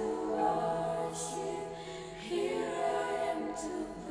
to worship, here I am to